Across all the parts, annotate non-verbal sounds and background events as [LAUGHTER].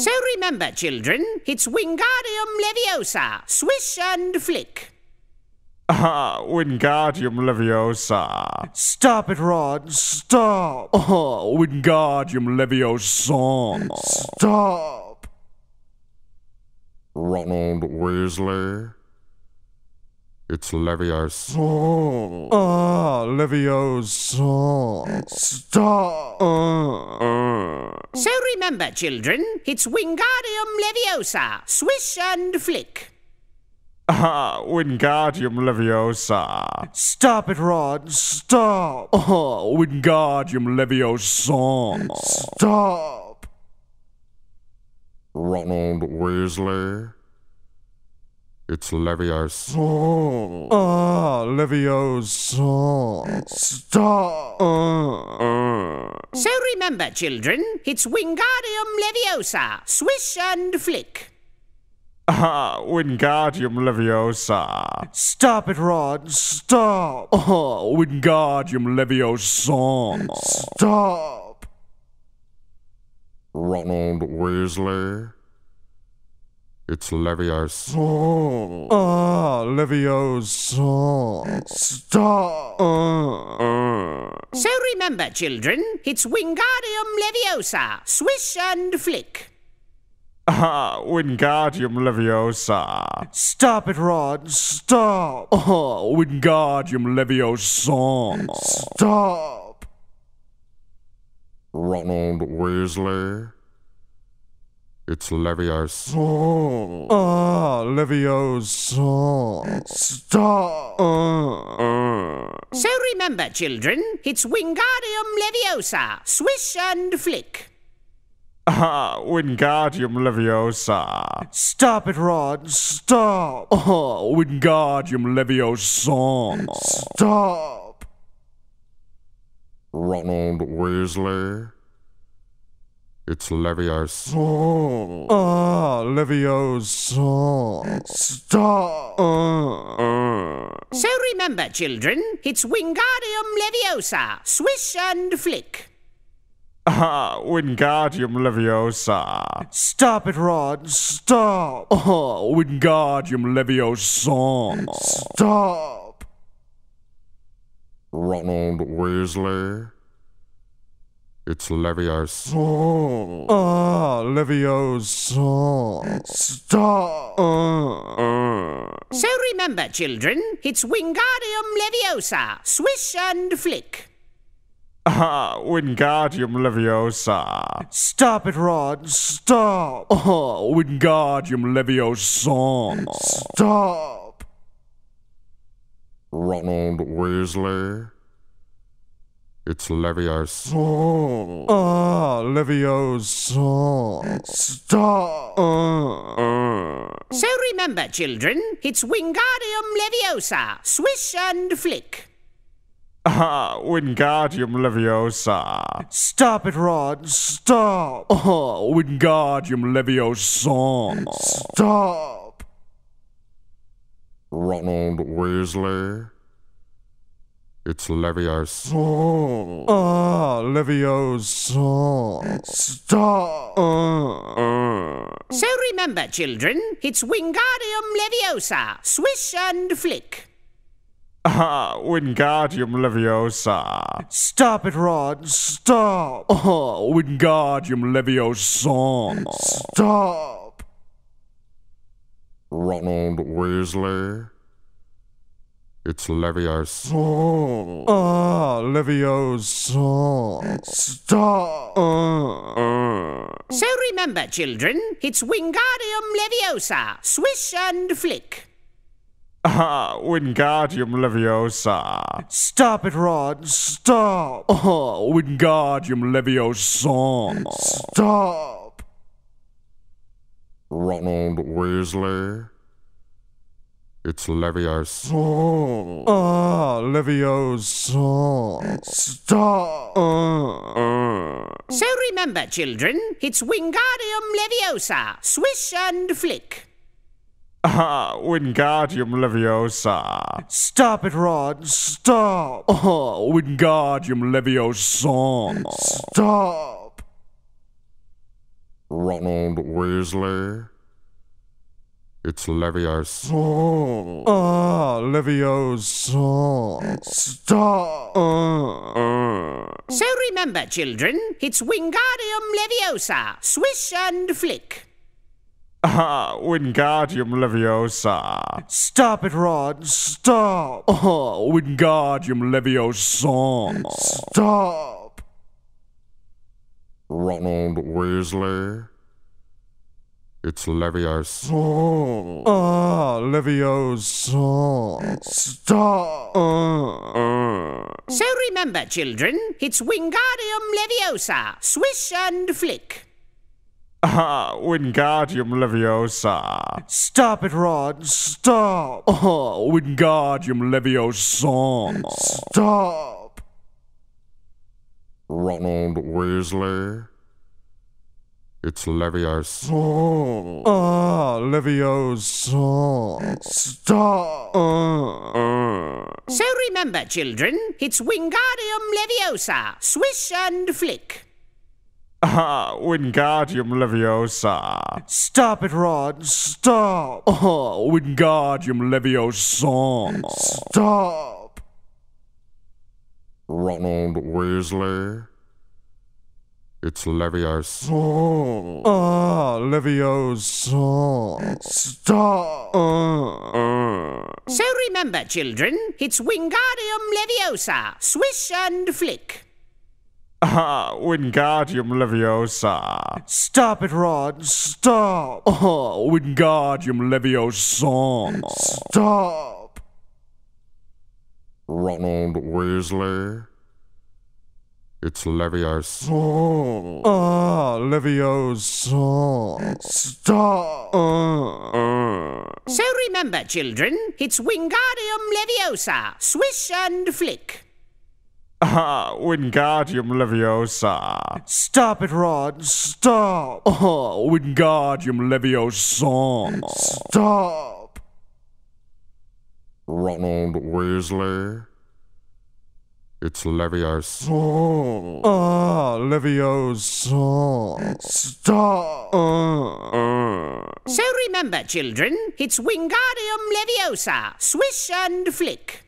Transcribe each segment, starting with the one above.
So remember, children, it's Wingardium Leviosa. Swish and flick. Ah, Wingardium Leviosa. Stop it, Ron. Stop. Oh, Wingardium Leviosa. Stop. Ronald Weasley. It's Leviosa. Ah, oh, Leviosa. Stop. Uh, uh. So remember, children, it's Wingardium Leviosa. Swish and flick. [LAUGHS] Ah, Wingardium Leviosa. Stop it, Ron. Stop. Oh, [LAUGHS] Wingardium Leviosa. Stop. Ronald Weasley. It's Leviosa. Ah, Leviosa. Stop. Uh, uh. So remember, children, it's Wingardium Leviosa. Swish and flick. Ah, Wingardium Leviosa. Stop it, Ron. Stop. Oh, Wingardium Leviosa. Stop. Ronald Weasley. It's Leviosa. Ah, Leviosa. Stop. Uh, uh. So remember, children, it's Wingardium Leviosa. Swish and flick. Ah, Wingardium Leviosa. Stop it, Ron. Stop. Oh, Wingardium Leviosa. Stop. Ronald Weasley. It's Leviosa. Oh. Ah, Leviosa. Stop. Uh, uh. So remember, children, it's Wingardium Leviosa. Swish and flick. Ah, Wingardium Leviosa. Stop it, Ron. Stop. Oh, Wingardium Leviosa. Stop. Ronald Weasley. It's Leviosa. Ah, Leviosa. Stop. Uh. So remember, children, it's Wingardium Leviosa. Swish and flick. Ah, Wingardium Leviosa. Stop it, Ron. Stop. Oh, Wingardium Leviosa. Stop. Ronald Weasley. It's Leviosa. Ah, Leviosa. Stop. Uh. So remember, children, it's Wingardium Leviosa. Swish and flick. Ah, Wingardium Leviosa. Stop it, Ron. Stop. Ah, Wingardium Leviosa. Stop. Ronald Weasley. It's Leviosa. Ah, Leviosa. Stop. Uh. Ah. So remember, children, it's Wingardium Leviosa. Swish and flick. Ah, Wingardium Leviosa. Stop it, Ron. Stop. Ah, Wingardium Leviosa. Stop. Ronald Weasley. It's Leviosa. Ah, oh Leviosa. Stop. Uh, uh. So remember, children, it's Wingardium Leviosa. Swish and flick. Ah, Wingardium Leviosa. Stop it, Ron. Stop. Oh, Wingardium Leviosa. Stop. Ronald Weasley. It's Leviosa. Ah, Leviosa. Stop. Uh, uh. So remember, children, it's Wingardium Leviosa. Swish and flick. Ah, Wingardium Leviosa. Stop it, Ron. Stop. Ah, Wingardium Leviosa. Stop. Ronald Weasley. It's Leviosa. Ah, Leviosa. Stop. So remember, children, it's Wingardium Leviosa. Swish and flick. Ah, Wingardium Leviosa. Stop it, Ron. Stop. Ah, Wingardium Leviosa. Stop. Ronald Weasley. It's Leviosa. Ah, Leviosa. Stop. So remember, children, it's Wingardium Leviosa. Swish and flick. Ah, Wingardium Leviosa. Stop it, Ron. Stop. Ah, Wingardium Leviosa. Stop. Ronald Weasley. It's Leviosa. Ah, Leviosa. Stop. So remember, children, it's Wingardium Leviosa. Swish and flick. Ah, Wingardium Leviosa. Stop it, Ron. Stop. Ah, Wingardium Leviosa. Stop. Ronald Weasley. It's Leviosa. Ah, Leviosa. Stop. So remember, children, it's Wingardium Leviosa. Swish and flick. Ah, Wingardium Leviosa. Stop it, Ron. Stop. Ah, Wingardium Leviosa. Stop. Ronald Weasley. It's Leviosa. Ah, Leviosa. Stop. So remember, children, it's Wingardium Leviosa. Swish and flick. Ah, Wingardium Leviosa. Stop it, Ron. Stop. Ah, Wingardium Leviosa. Stop. Ronald Weasley. It's Leviosa. Ah, Leviosa. Stop. So remember, children, it's Wingardium Leviosa. Swish and flick. Ah, Wingardium Leviosa. Stop it, Ron. Stop. Ah, Wingardium Leviosa. Stop. Ronald Weasley. It's Leviosa. Ah, Leviosa. Stop. So remember, children, it's Wingardium Leviosa. Swish and flick.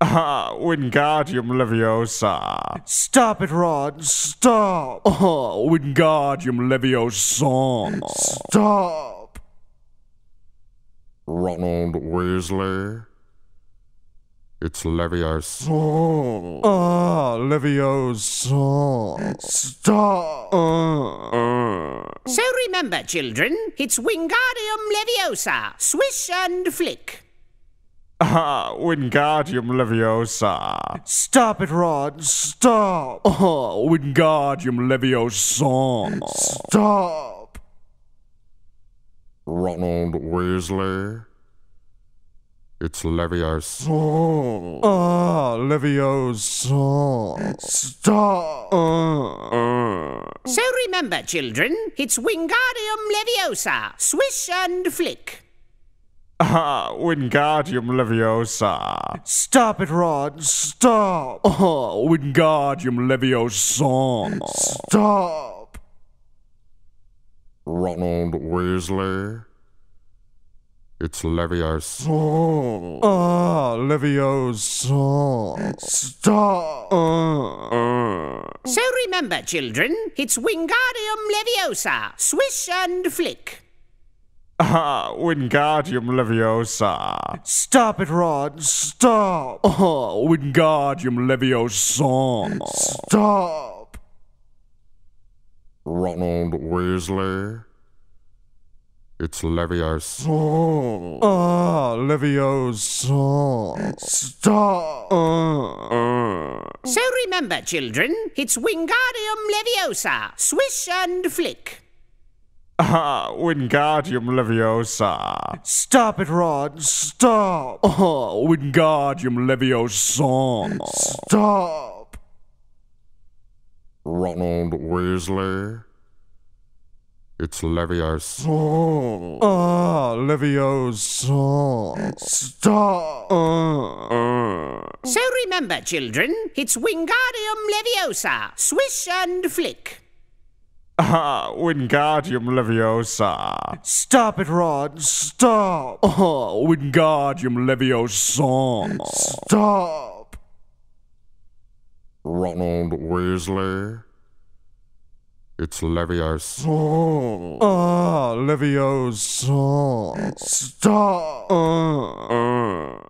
Ah, Wingardium Leviosa. Stop it, Ron. Stop. Ah, Wingardium Leviosa. Stop. Ronald Weasley. It's Leviosa. Ah, Leviosa. Stop. So remember, children, it's Wingardium Leviosa. Swish and flick. Ah, Wingardium Leviosa. Stop it, Ron. Stop. Ah, Wingardium Leviosa. Stop. Ronald Weasley. It's Leviosa. Ah, Leviosa. Stop. So remember, children, it's Wingardium Leviosa. Swish and flick. Ah, Wingardium Leviosa. Stop it, Ron. Stop. [LAUGHS] Ah, Wingardium Leviosa. Stop. Ronald Weasley. It's Leviosa. Ah, Leviosa. Stop. So remember, children, it's Wingardium Leviosa. Swish and flick. Ah, Wingardium Leviosa. Stop it, Ron. Stop. Ah, Wingardium Leviosa. Stop. Ronald Weasley. It's Leviosa. Ah, Leviosa. Stop. So remember, children, it's Wingardium Leviosa. Swish and flick. Ah, Wingardium Leviosa. Stop it, Ron. Stop. Ah, Wingardium Leviosa. Stop. Ronald Weasley. It's Leviosa. Ah, Leviosa. Stop. So remember, children, it's Wingardium Leviosa. Swish and flick. Ah, Wingardium Leviosa. Stop it, Ron. Stop. Ah, Wingardium Leviosa. Stop. Ronald Weasley. It's Leviosa. Ah, Leviosa. Stop. Uh, uh.